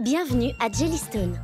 Bienvenue à Jellystone.